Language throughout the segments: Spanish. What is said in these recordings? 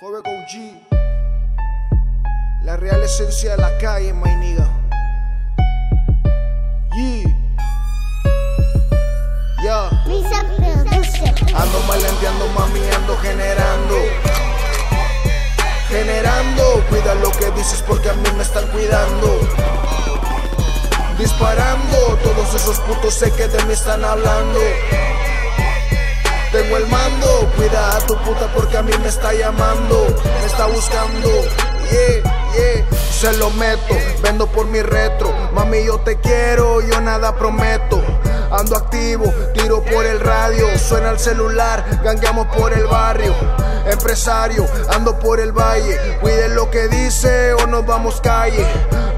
Joven OG. La real esencia de la calle, my nigga. Yeah. Yeah. Ando malenteando, mami, ando generando. Generando, cuida lo que dices porque a mí me están cuidando. Disparando, todos esos putos sé que de mí están hablando. Tengo el mando, a tu puta porque a mí me está llamando, me está buscando. Yeah, yeah, se lo meto, vendo por mi retro. Mami, yo te quiero, yo nada prometo. Ando activo, tiro por el radio, suena el celular, gangueamos por el barrio. Empresario, ando por el valle, cuide lo que dice o nos vamos calle.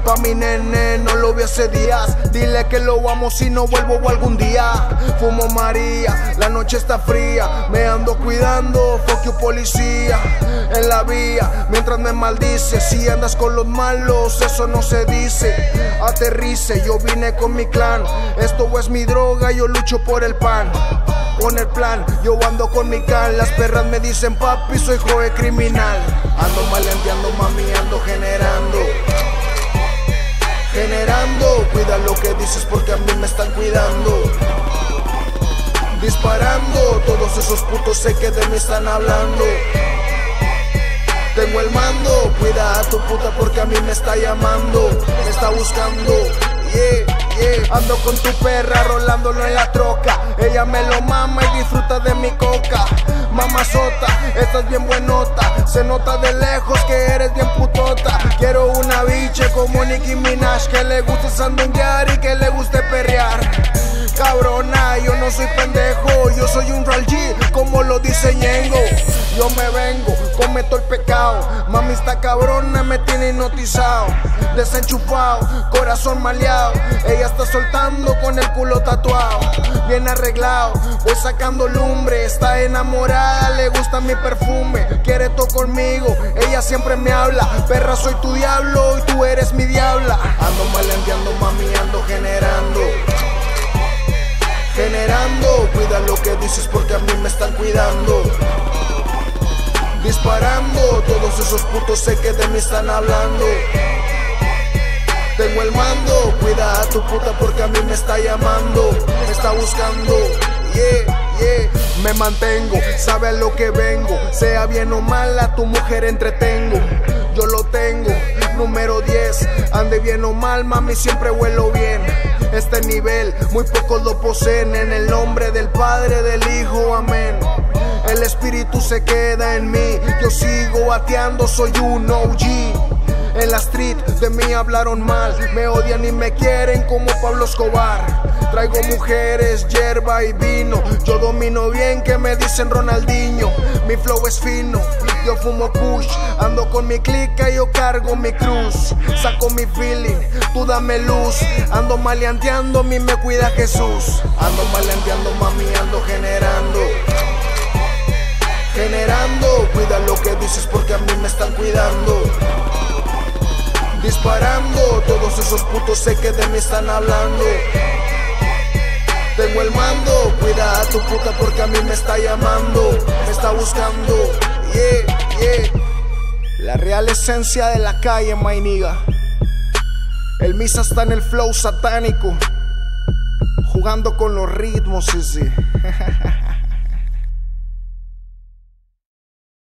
Pa' mi nene, no lo vi hace días. Dile que lo amo si no vuelvo algún día. Fumo María, la noche está fría. Me ando cuidando, fuck you policía. En la vía, mientras me maldice. Si andas con los malos, eso no se dice. Aterrice, yo vine con mi clan. Esto es mi droga, yo lucho por el pan. Con el plan, yo ando con mi can. Las perras me dicen papi, soy joven criminal. Ando malenteando, mami, ando generando. Lo que dices porque a mí me están cuidando. Disparando, todos esos putos sé que de mí están hablando. Tengo el mando, cuida a tu puta porque a mí me está llamando, me está buscando. Yeah, yeah. Ando con tu perra rolándolo en la troca. Ella me lo mama y disfruta de mi coca. Mamazota, estás bien buenota. Se nota de lejos que eres bien putota. Quiero una biche como Nicki Minaj que le guste sandunguear y que le guste perrear. Cabrona, yo no soy pendejo, yo soy un real G, como lo dice Ñengo. Yo me vengo, cometo el pecado. Mami está cabrona, me tiene hipnotizado. Desenchufado, corazón maleado. Ella está soltando con el culo tatuado. Bien arreglado, voy sacando lumbre. Está enamorada, le gusta mi perfume. Quiere todo conmigo, ella siempre me habla. Perra, soy tu diablo y tú eres mi diabla. Ando malenteando, mami, ando generando. Generando, cuida lo que dices porque a mí me están cuidando. Disparando, todos esos putos sé que de mí están hablando. Tengo el mando, cuida a tu puta porque a mí me está llamando, me está buscando. Yeah, yeah, me mantengo, sabe a lo que vengo. Sea bien o mal, a tu mujer entretengo. Yo lo tengo, número 10. Ande bien o mal, mami, siempre huelo bien. Este nivel, muy pocos lo poseen. En el nombre del Padre, del Hijo, amén. El espíritu se queda en mí. Yo sigo bateando, soy un OG. En la street de mí hablaron mal, me odian y me quieren como Pablo Escobar. Traigo mujeres, hierba y vino. Yo domino bien que me dicen Ronaldinho. Mi flow es fino, yo fumo kush. Ando con mi clica y yo cargo mi cruz. Saco mi feeling, tú dame luz. Ando maleanteando, mí me cuida Jesús. Ando maleanteando, mami, ando generando. Generando, cuida lo que dices porque a mí me están cuidando. Disparando, todos esos putos sé que de mí están hablando. Tengo el mando, cuida a tu puta porque a mí me está llamando, me está buscando. Yeah, yeah. La real esencia de la calle, my nigga. El misa está en el flow satánico, jugando con los ritmos, ese.